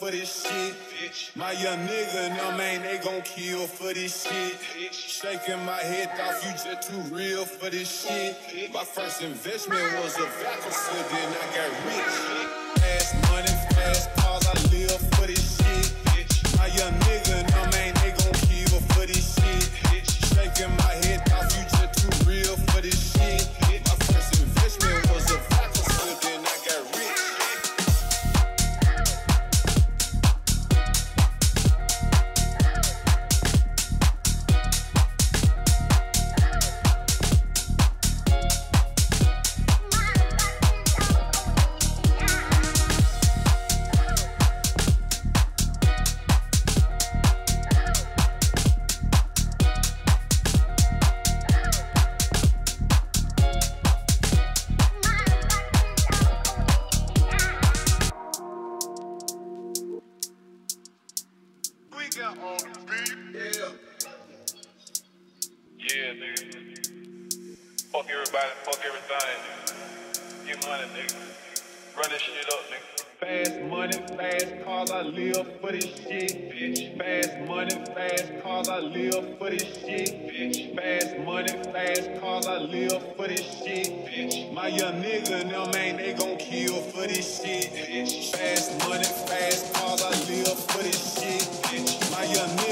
for this shit. My young nigga and them ain't they gon' kill for this shit. Shaking my head off, you just too real for this shit. My first investment was a vacuum, then I got rich. Fast money, fast cars, I live for this shit. My young nigga and them ain't they gon' kill for this shit. Shaking my head Yeah. Nigga. Fuck everybody, fuck everything, nigga. Get money, nigga. Run this shit up, nigga. Fast money, fast cars, I live for this shit, bitch. Fast money, fast cars, I live for this shit, bitch. Fast money, fast cars, I live for this shit, bitch. My young nigga, them man, they gon' kill for this shit, bitch. Fast money, fast cars, I live for this shit, bitch. My young nigga,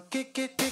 kick it,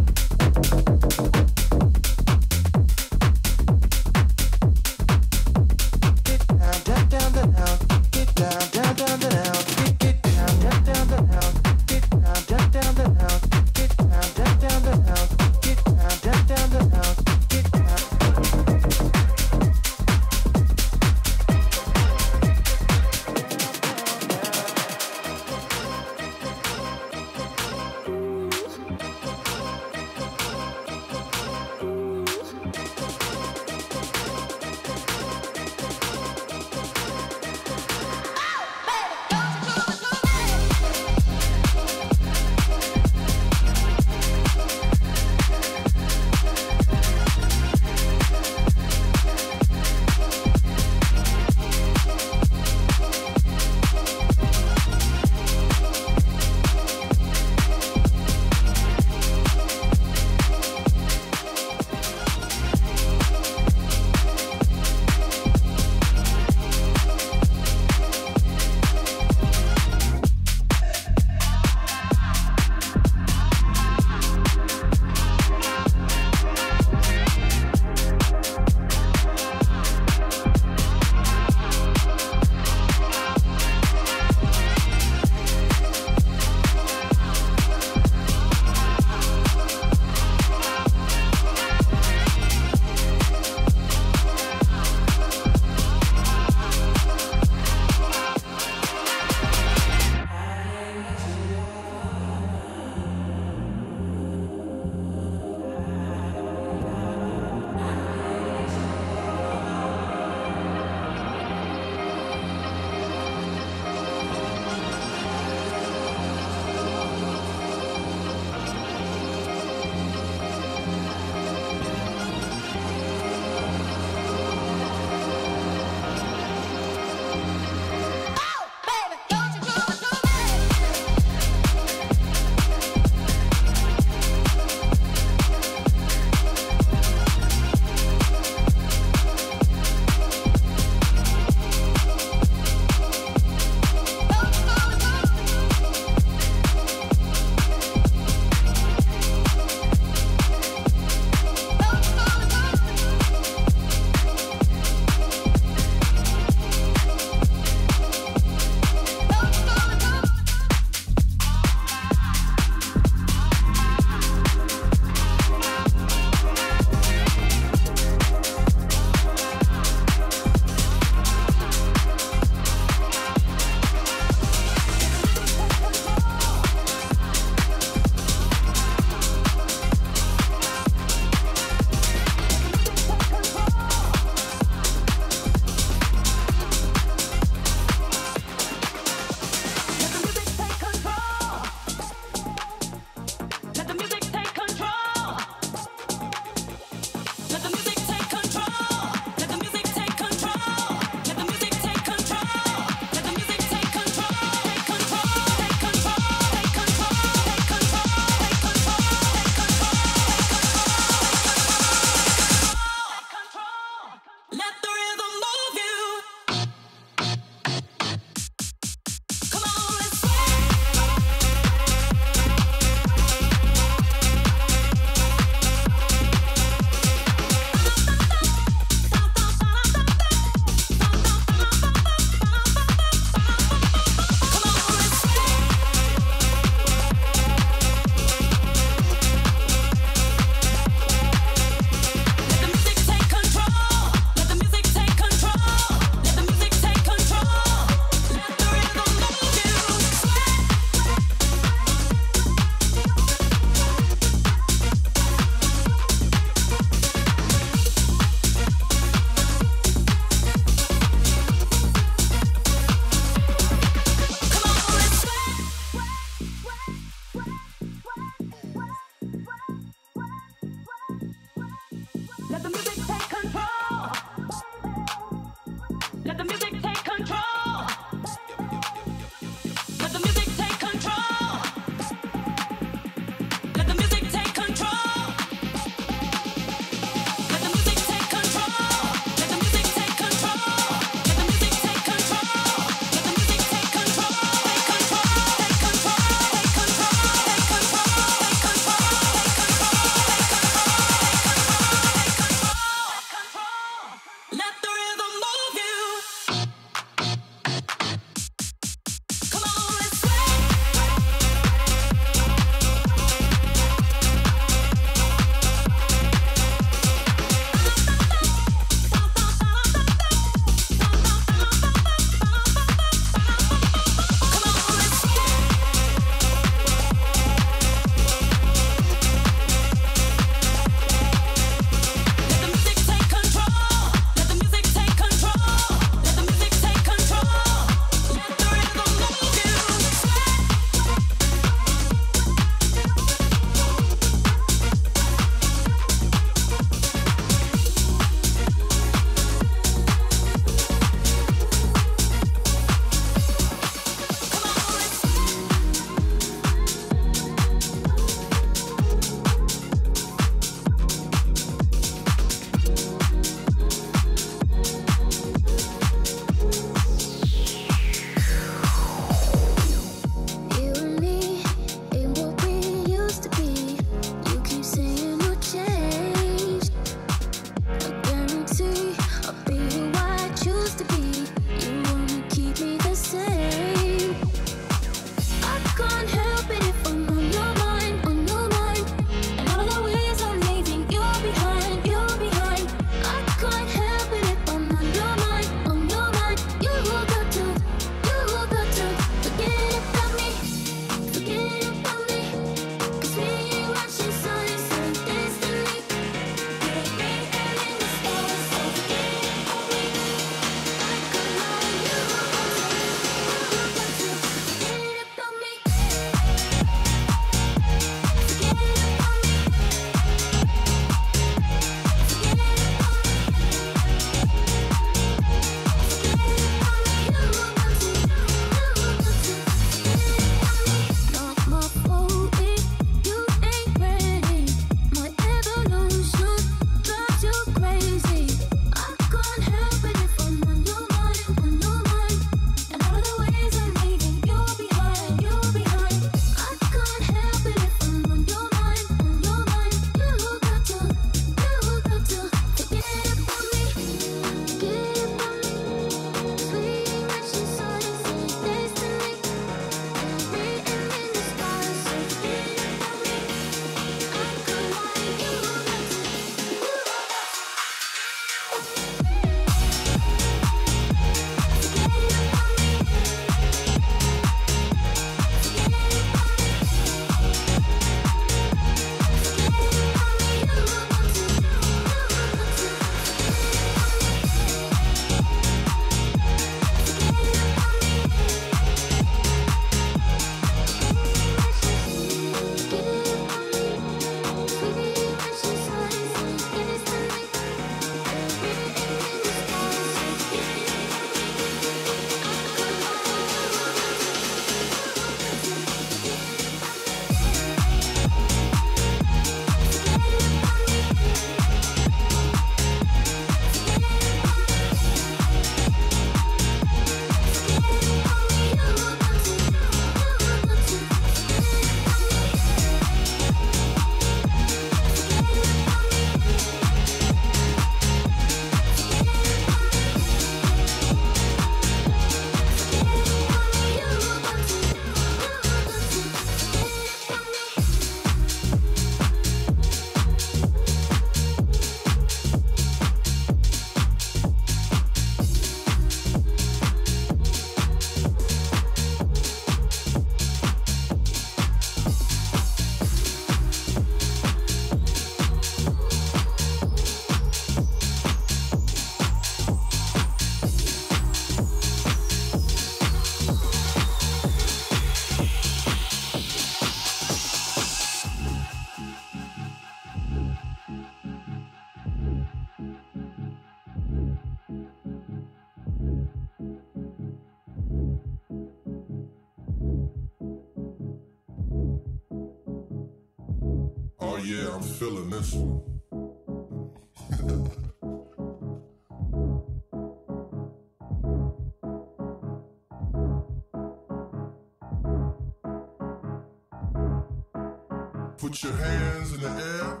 Put your hands in the air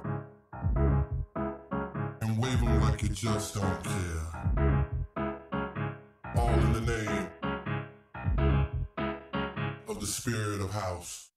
and wave them like you just don't care. All in the name of the spirit of house.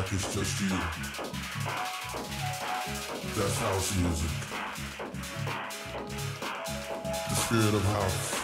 like it's just you. That's house music. The spirit of house.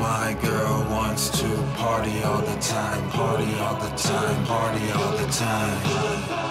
My girl wants to party all the time, party all the time, party all the time.